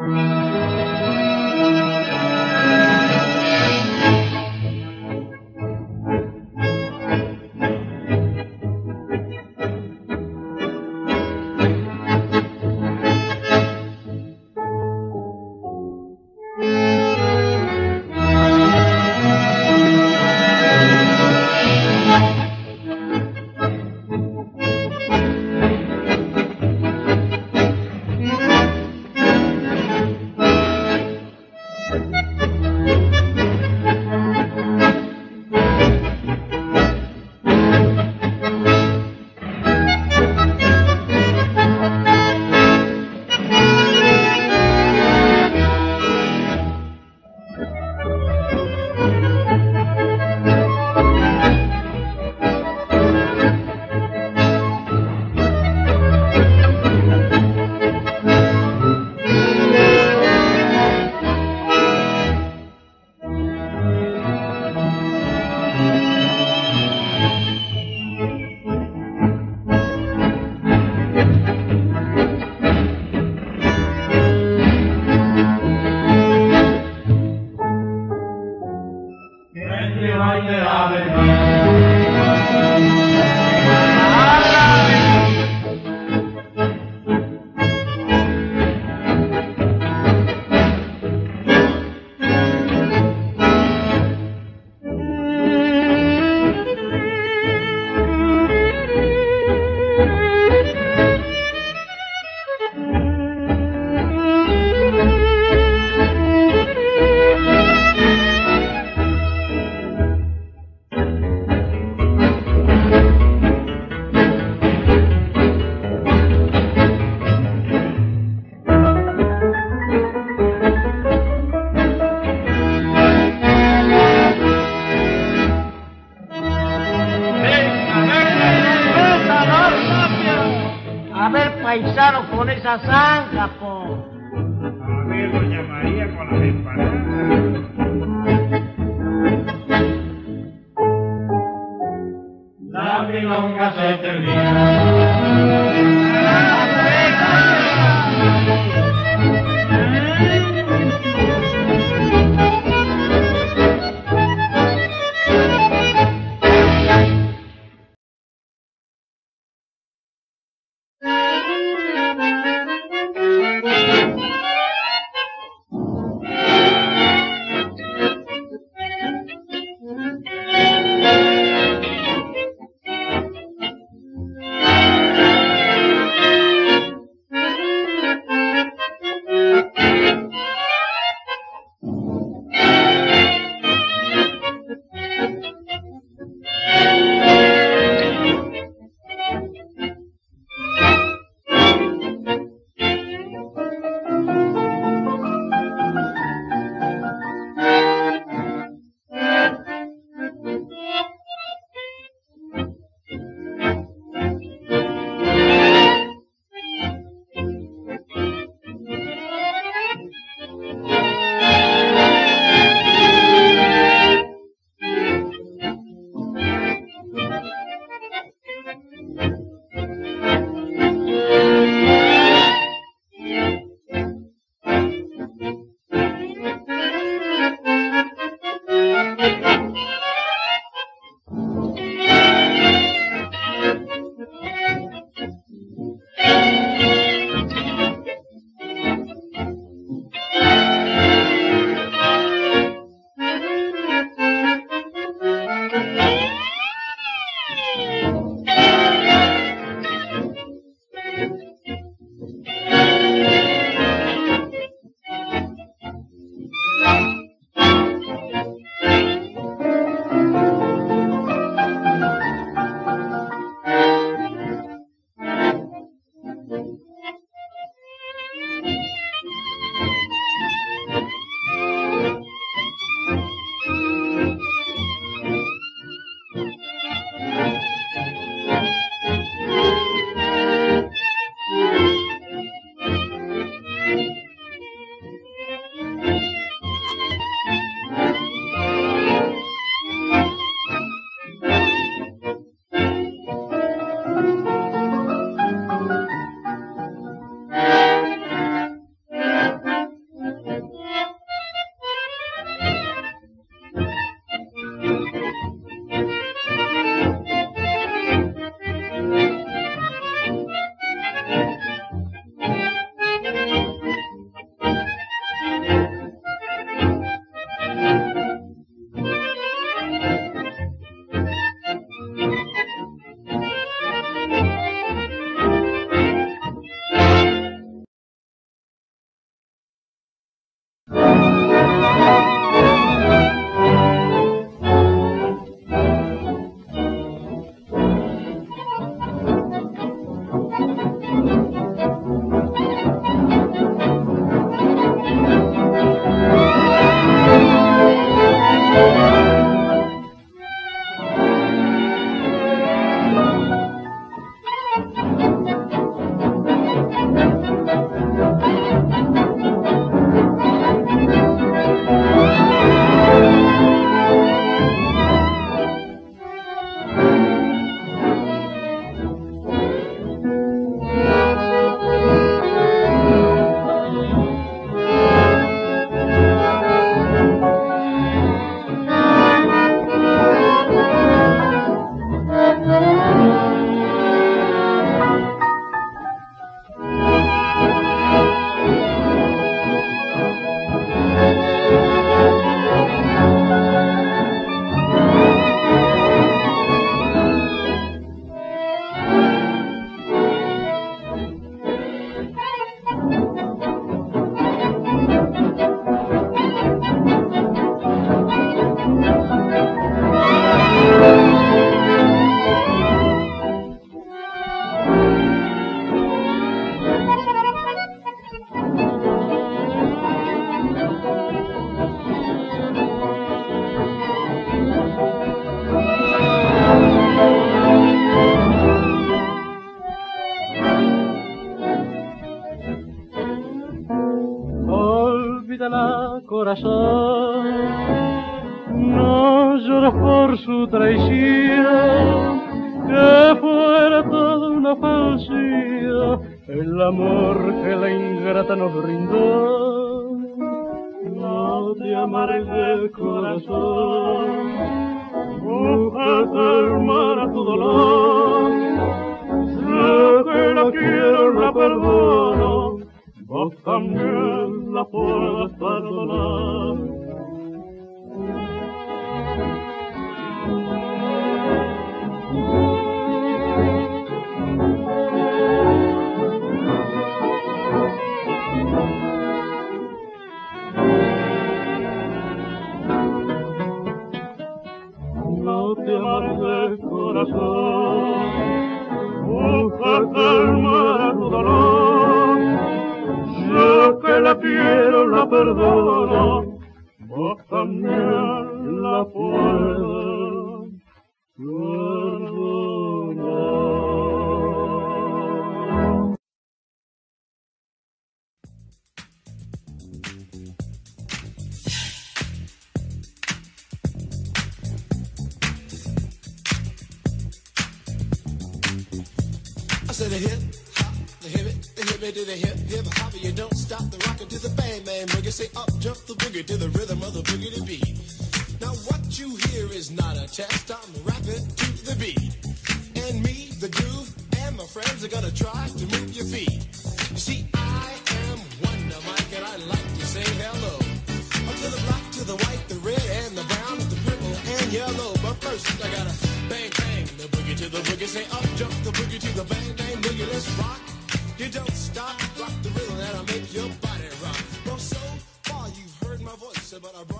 A paisano, con esa zanja, po. A ver, doña María con las empanadas. La milonga se termina. Por su traición, que fuera toda una falsía, el amor que la ingrata nos brindó. No te amargues, corazón, búscate el mar a tu dolor. Vos también la puedes perdonar. I said a it to the hip hip hop. You don't stop the rockin' to the bang bang boogie. Say up jump the boogie to the rhythm of the boogie to beat. Now what you hear is not a test. I'm rapping to the beat, and me, the groove, and my friends are gonna try to move your feet. You see, I am Wonder Mike, and I like to say hello. Up to the black, to the white, the red, and the brown, the purple, and yellow. But first, I gotta bang bang the boogie to the boogie. Say rock the rhythm that'll make your body rock. Well, so far you've heard my voice, but I brought